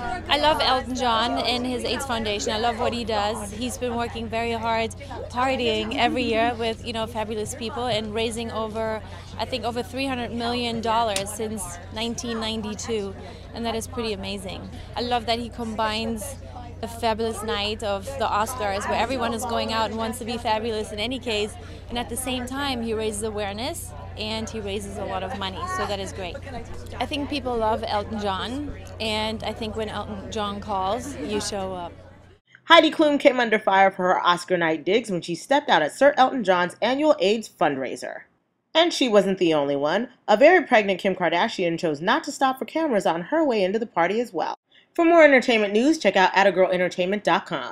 I love Elton John and his AIDS Foundation. I love what he does. He's been working very hard, partying every year with you know fabulous people and raising over, I think over 300 million dollars since 1992, and that is pretty amazing. I love that he combines a fabulous night of the Oscars where everyone is going out and wants to be fabulous in any case, and at the same time he raises awareness and he raises a lot of money, so that is great. I think people love Elton John, and I think when Elton John calls, you show up. Heidi Klum came under fire for her Oscar night digs when she stepped out at Sir Elton John's annual AIDS fundraiser. And she wasn't the only one. A very pregnant Kim Kardashian chose not to stop for cameras on her way into the party as well. For more entertainment news, check out attagirlentertainment.com.